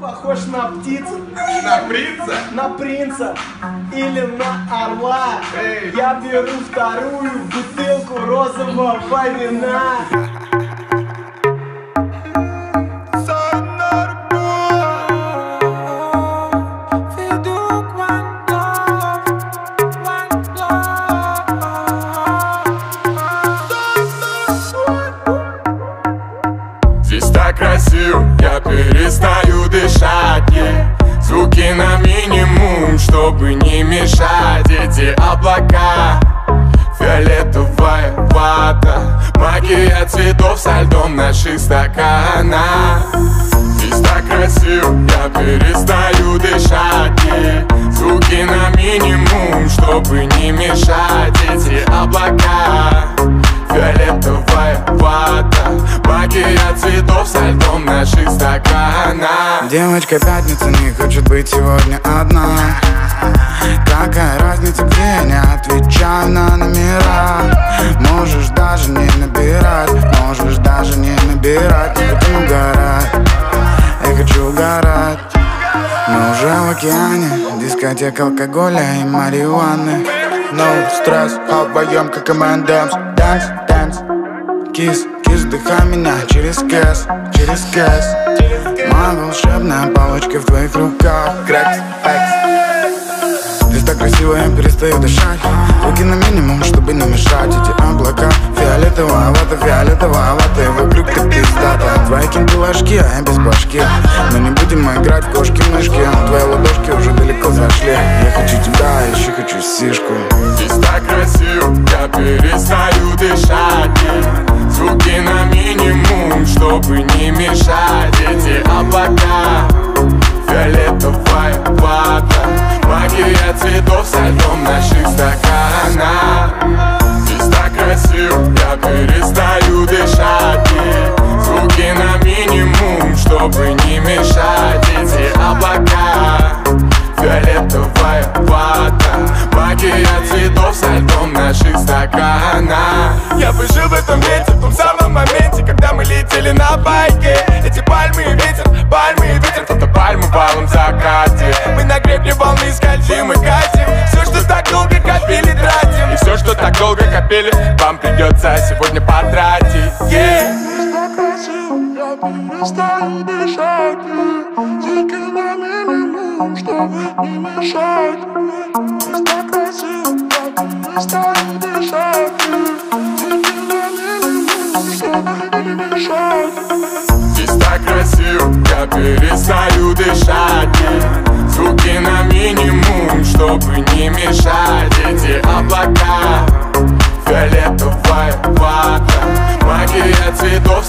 Похож на птицу, На принца? на принца или на орла. Эй. Я беру вторую бутылку розового вина. Здесь так красиво, я перестаю цветов со льдом наших стаканах Здесь так красиво, я перестаю дышать yeah. Звуки на минимум, чтобы не мешать. Эти облака, фиолетовая вата Магия цветов со льдом наших стаканах Девочка пятница не хочет быть сегодня одна. Какая даже не будем угорать, я хочу угорать. Мы уже в океане, дискотека алкоголя и марихуаны. No а вдвоем как M&M's. Dance, dance, кис, кис, вдыхай меня через кэс, через кэс. Моя волшебная палочка в твоих руках. Крэкс, экс Здесь так красиво, я перестаю дышать. Руки на минимум, чтобы не мешать. Эти облака фиолетовая вата, фиолетовая вата перестаю дышать. Звуки на минимум, чтобы не мешать. Эти облака, фиолетовая вата. Магия цветов со льдом наших стаканах. Я бы жил в этом месте, в том самом моменте Когда мы летели на байке. Эти пальмы и ветер, пальмы и ветер Кто-то пальмы в алом закате. Мы на гребне волны скользим и катим долго копили Вам придется сегодня потратить yeah. я перестаю дышать на минимум, чтобы не мешать Здесь так красиво, я перестаю дышать на минимум, чтобы не мешать Здесь так красиво, я перестаю дышать. Звуки на минимум, чтобы не мешать Эти облака, фиолетовая вата